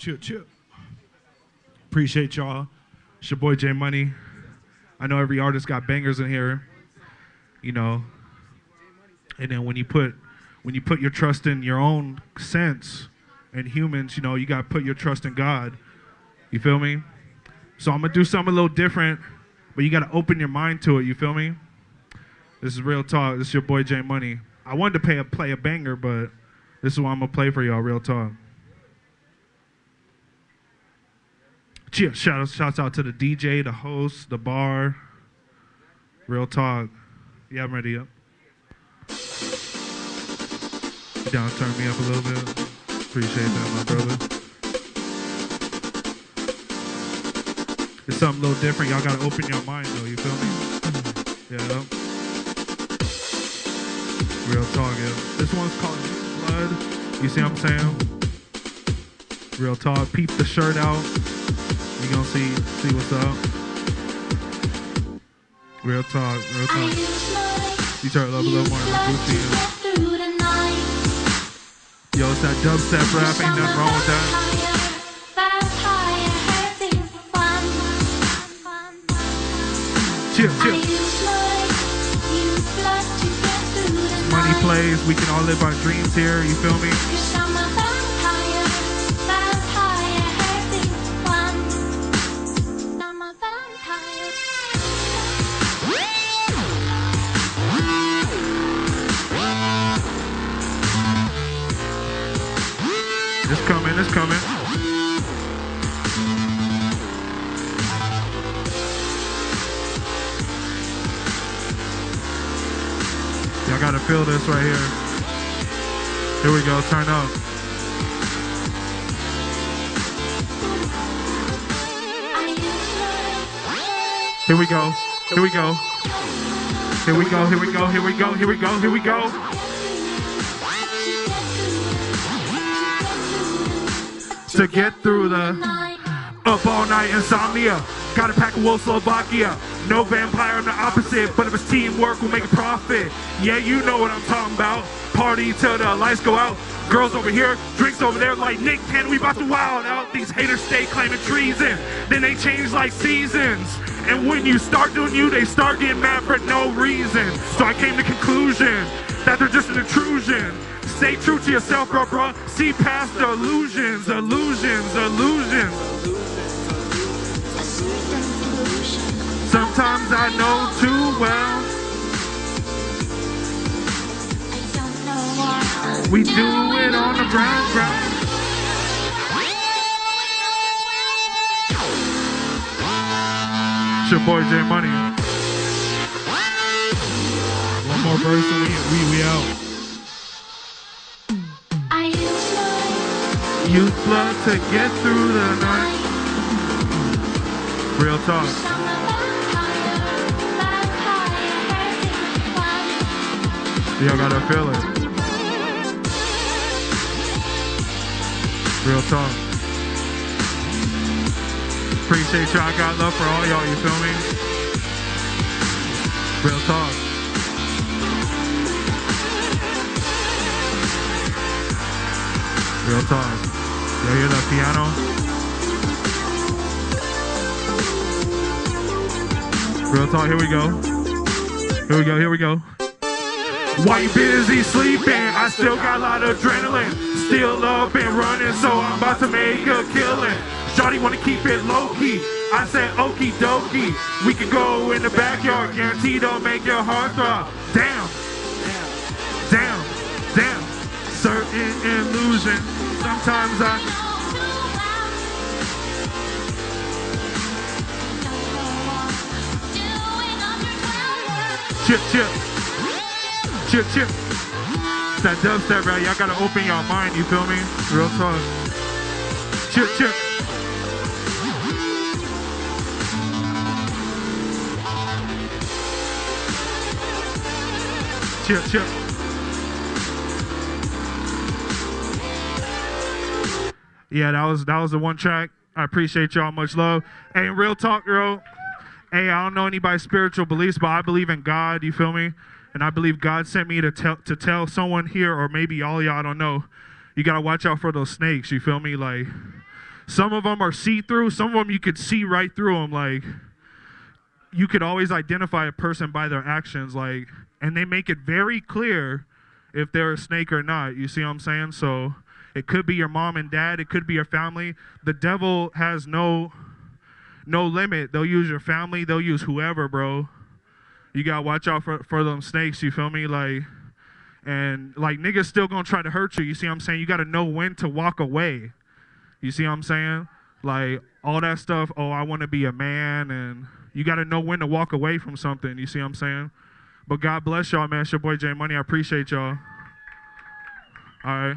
Chill, chill. Appreciate y'all. It's your boy J Money. I know every artist got bangers in here, you know. And then when you put when you put your trust in your own sense and humans, you know, you got to put your trust in God. You feel me? So I'm gonna do something a little different, but you got to open your mind to it. You feel me? This is real talk. This is your boy J Money. I wanted to pay a, play a banger, but this is what I'm gonna play for y'all. Real talk. Cheers. Shout shouts out to the DJ, the host, the bar. Real talk. Yeah, I'm ready up. You down, turn me up a little bit. Appreciate that, my brother. It's something a little different. Y'all gotta open your mind though, you feel me? Yeah. Real talk, yeah. This one's called Blood. You see what I'm saying? Real talk. Peep the shirt out. You gonna see see what's up. Real talk, real talk. You turn up a little more Gucci. Yo, it's that dubstep rap, ain't nothing wrong with that. Chill, chill. Money plays, we can all live our dreams here, you feel me? It's coming. Y'all gotta feel this right here. Here we go, turn up. Here we go, here we go. Here we go, here we go, here we go, here we go, here we go. To get through the up all night insomnia. Got a pack of wolves, Slovakia. No vampire, I'm the opposite. But if it's teamwork, we'll make a profit. Yeah, you know what I'm talking about. Party till the lights go out. Girls over here, drinks over there. Like Nick Cannon, we about to wild out. These haters stay claiming treason. Then they change like seasons. And when you start doing you, they start getting mad for no reason. So I came to conclusion that they're just an intrusion. Stay true to yourself, bro, bro. See past illusions, illusions, illusions. Sometimes I know too well. We do it on the ground, ground. It's your boy J Money. One more verse and we, we, we out. Use blood to get through the night. Real talk. Y'all gotta feel it. Real talk. Appreciate y'all. I got love for all y'all, you feel me? Real talk. Real talk. Y'all hear that piano? Real talk, here we go. Here we go, here we go. Why you busy sleeping? I still got a lot of adrenaline. Still up and running, so I'm about to make a killing. Shawty wanna keep it low key. I said okie dokie. We can go in the backyard, guaranteed to make your heart throb. Damn, damn, damn. Certain illusion. Sometimes I. Chip, chip. Chip, chip. It's that dubstep, right? Y'all gotta open your mind, you feel me? Real talk. Chip, chip. Chip, chip. Yeah, that was that was the one track. I appreciate y'all. Much love. Hey, real talk, girl. Hey, I don't know anybody's spiritual beliefs, but I believe in God. You feel me? And I believe God sent me to tell to tell someone here, or maybe all y'all I don't know. You gotta watch out for those snakes. You feel me? Like Some of them are see through, some of them you could see right through them. Like, you could always identify a person by their actions. Like, and they make it very clear if they're a snake or not. You see what I'm saying? So, it could be your mom and dad, it could be your family. The devil has no no limit. They'll use your family, they'll use whoever, bro. You gotta watch out for, for them snakes, you feel me? Like and like niggas still gonna try to hurt you. You see what I'm saying? You gotta know when to walk away. You see what I'm saying? Like all that stuff, oh, I wanna be a man and you gotta know when to walk away from something. You see what I'm saying? But God bless y'all, man. It's your boy J Money. I appreciate y'all. All right.